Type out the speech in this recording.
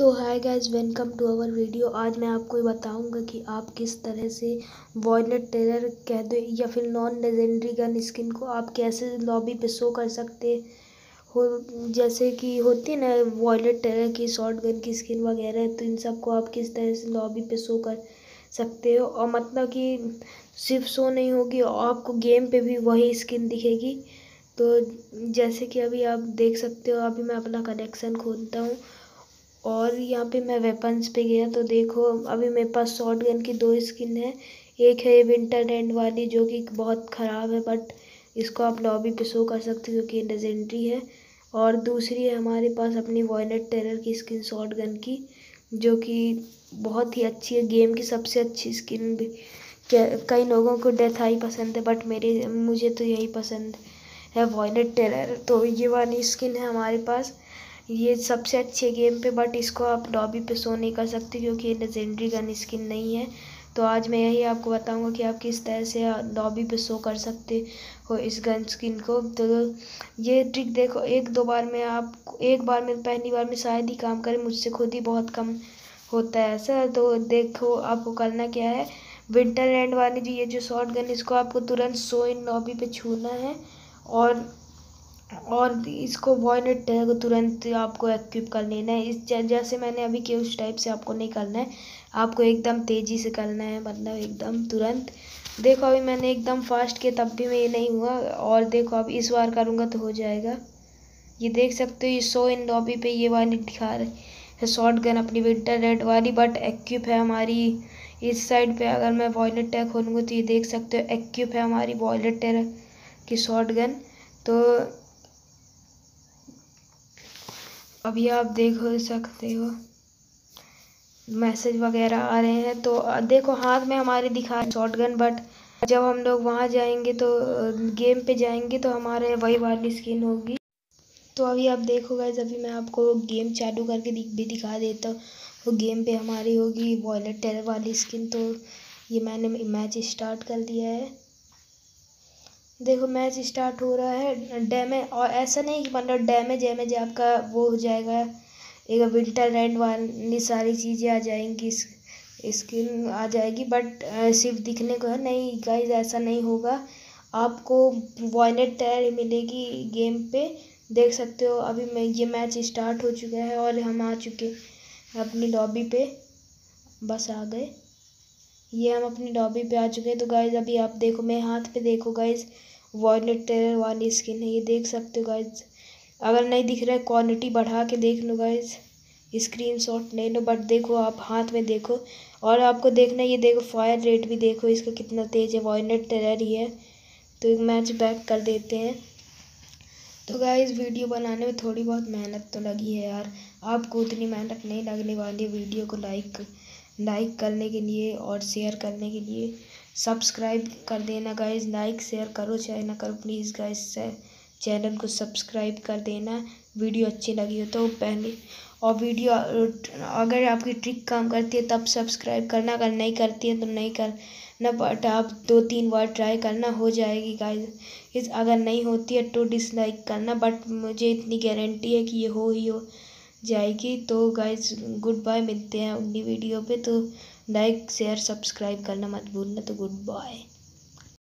तो hi guys welcome to our video आज मैं आपको ये बताऊँगा कि आप किस तरह से वॉयलेट टेरर कह दो या फिर नॉन लेजेंडरी गन स्किन को आप कैसे लॉबी पे शो कर सकते हो। जैसे कि होती है ना वॉयलेट टेरर की शॉर्ट गन की स्किन वगैरह तो इन सबको आप किस तरह से लॉबी पे शो कर सकते हो। और मतलब कि सिर्फ़ शो नहीं होगी और आपको गेम पे भी वही स्किन दिखेगी। तो जैसे कि अभी आप देख सकते हो, अभी मैं अपना कनेक्शन खोलता हूँ। और यहाँ पे मैं वेपन्स पे गया तो देखो, अभी मेरे पास शॉर्ट गन की दो स्किन है। एक है विंटर एंड वाली जो कि बहुत ख़राब है बट इसको आप लॉबी पे शो कर सकते हो क्योंकि लेजेंडरी है। और दूसरी है हमारे पास अपनी वॉयलेट टेरर की स्किन शॉर्ट गन की, जो कि बहुत ही अच्छी है। गेम की सबसे अच्छी स्किन भी। कई लोगों को डेथ आई पसंद है बट मेरे, मुझे तो यही पसंद है वॉयलेट टेरर तो ये वाली स्किन है हमारे पास। ये सबसे अच्छे गेम पे बट इसको आप लॉबी पे शो नहीं कर सकते क्योंकि ये लेजेंडरी गन स्किन नहीं है। तो आज मैं यही आपको बताऊँगा कि आप किस तरह से लॉबी पे शो कर सकते हो इस गन स्किन को। तो ये ट्रिक देखो, एक दो बार में आप, एक बार में, पहली बार में शायद ही काम करें, मुझसे खुद ही बहुत कम होता है ऐसा। तो देखो आपको करना क्या है विंटर एंड वाली जो ये जो शॉर्ट गन इसको आपको तुरंत शो इन लॉबी पे छूना है। और और इसको वॉयलेट टैग तुरंत आपको एक्विप कर लेना है। इस जैसे मैंने अभी किया, उस टाइप से आपको नहीं करना है। आपको एकदम तेज़ी से करना है मतलब एकदम तुरंत। देखो अभी मैंने एकदम फास्ट किया, तब भी मैं ये नहीं हुआ। और देखो अब इस बार करूँगा तो हो जाएगा। ये देख सकते हो, ये सो इन लॉबी पे ये वाली दिखा रहे है। शॉर्ट गन अपनी विंटर रेड वाली बट एक्विप है हमारी। इस साइड पे अगर मैं वॉयलेट टैग खोलूँगा तो ये देख सकते हो एक्विप है हमारी वॉयलेट टैग की शॉर्ट गन तो अभी आप देख सकते हो। मैसेज वगैरह आ रहे हैं तो देखो हाथ में हमारे दिखा शॉर्ट गन बट जब हम लोग वहाँ जाएँगे तो गेम पे जाएँगे तो हमारे वही वाली स्किन होगी। तो अभी आप देखो गए अभी मैं आपको गेम चालू करके भी दिखा देता हूँ। गेम पे हमारी होगी वॉयलेट टेरर वाली स्किन तो ये मैंने मैच स्टार्ट कर दिया है। देखो मैच स्टार्ट हो रहा है, डैमेज और ऐसा नहीं कि मतलब डैमेज वैमेज आपका वो हो जाएगा। एक विंटर एंड वाली सारी चीज़ें आ जाएँगी स्किन आ जाएगी बट सिर्फ़ दिखने को है। नहीं गाइज़ ऐसा नहीं होगा। आपको वॉयलेट टायर मिलेगी गेम पे। देख सकते हो, अभी मैं, ये मैच स्टार्ट हो चुका है और हम आ चुके अपनी लॉबी पे। बस आ गए। ये हम अपनी डॉबी पे आ चुके हैं। तो गाइज़ अभी आप देखो मेरे हाथ पे देखो गाइज़ वॉयलेट टेरर वाली स्किन है। ये देख सकते हो गाइज़ अगर नहीं दिख रहा है क्वालिटी बढ़ा के देख लो गाइज़ स्क्रीन शॉट ले लो बट देखो, आप हाथ में देखो। और आपको देखना, ये देखो फायर रेट भी देखो, इसका कितना तेज़ है। वॉयलेट टेरर ही है। तो मैच बैक कर देते हैं। तो गाइज़ वीडियो बनाने में थोड़ी बहुत मेहनत तो लगी है यार। आपको उतनी मेहनत नहीं लगने वाली वीडियो को लाइक लाइक करने के लिए और शेयर करने के लिए सब्सक्राइब कर देना गाइज़ लाइक शेयर करो चाहे ना करो प्लीज़ गाइज़ चैनल को सब्सक्राइब कर देना। वीडियो अच्छी लगी हो तो पहले और वीडियो अगर आपकी ट्रिक काम करती है, तब सब्सक्राइब करना। अगर नहीं करती है तो नहीं करना बट आप दो तीन बार ट्राई करना, हो जाएगी गाइज़ इस अगर नहीं होती है तो डिसलाइक करना। बट मुझे इतनी गारंटी है कि ये हो ही हो। जाएगी। तो गाइज़ गुड बाय मिलते हैं अगली वीडियो पे। तो लाइक शेयर सब्सक्राइब करना मत भूलना। तो गुड बाय